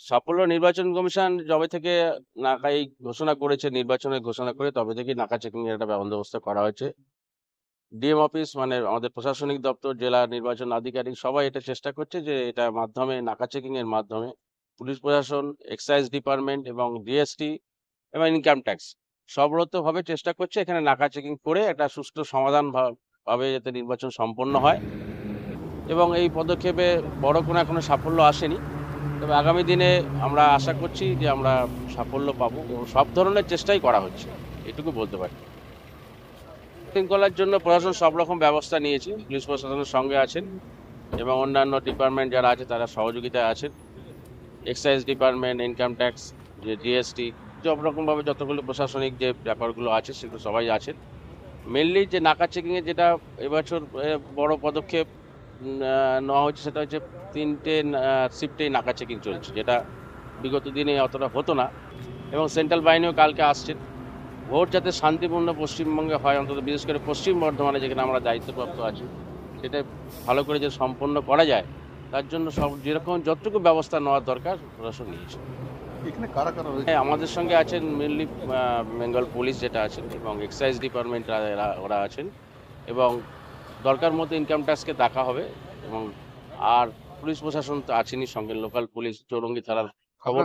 সাফল্য নির্বাচন কমিশন যবে থেকে নাকাই ঘোষণা করেছে, নির্বাচনের ঘোষণা করে তবে থেকে নাকা চেকিং এর একটা বন্দোবস্ত করা হয়েছে। ডিএম অফিস মানে আমাদের প্রশাসনিক দপ্তর, জেলা নির্বাচন আধিকারিক সবাই এটা চেষ্টা করছে যে এটা মাধ্যমে, নাকা চেকিং এর মাধ্যমে পুলিশ প্রশাসন এক্সাইজ ডিপার্টমেন্ট এবং ডিএসটি এবং ইনকাম ট্যাক্স সর্বতভাবে চেষ্টা করছে এখানে নাকা চেকিং করে একটা সুষ্ঠু সমাধান ভাবে যাতে নির্বাচন সম্পন্ন হয়। এবং এই পদক্ষেপে বড় কোনো এখনও সাফল্য আসেনি। তবে আগামী দিনে আমরা আশা করছি যে আমরা সাফল্য পাবো সব ধরনের চেষ্টাই করা হচ্ছে, এটুকু বলতে পারি। শৃঙ্খলার জন্য প্রশাসন সব রকম ব্যবস্থা নিয়েছে, পুলিশ প্রশাসনের সঙ্গে আছেন এবং অন্যান্য ডিপার্টমেন্ট যারা আছে তারা সহযোগিতায় আছেন। এক্সাইজ ডিপার্টমেন্ট, ইনকাম ট্যাক্স, যে জিএসটি, সব রকমভাবে যতগুলো প্রশাসনিক যে ব্যাপারগুলো আছে সেগুলো সবাই আছেন। মেনলি যে নাকা চেকিংয়ে যেটা এবছর বড় পদক্ষেপ নেওয়া হয়েছে সেটা হচ্ছে তিনটে শিফটেই নাকা চেকিং চলছে যেটা বিগত দিনে অতটা হতো না। এবং সেন্ট্রাল বাহিনীও কালকে আসছেন ভোট যাতে শান্তিপূর্ণ পশ্চিমবঙ্গে হয় অন্তত বিশেষ করে পশ্চিম বর্ধমানে যেখানে আমরা দায়িত্বপ্রাপ্ত আছি সেটা ভালো করে যে সম্পন্ন করা যায় তার জন্য সব যেরকম যতটুকু ব্যবস্থা নেওয়ার দরকার প্রশাসন নিয়েছে। হ্যাঁ আমাদের সঙ্গে আছেন মেনলি বেঙ্গল পুলিশ যেটা আছেন এবং এক্সাইজ ডিপার্টমেন্ট ওরা আছেন এবং দরকার মতো ইনকাম ট্যাক্সকে দেখা হবে এবং আর পুলিশ প্রশাসন তো আছেনি, সঙ্গে লোকাল পুলিশ, চৌরঙ্গি থানার খবর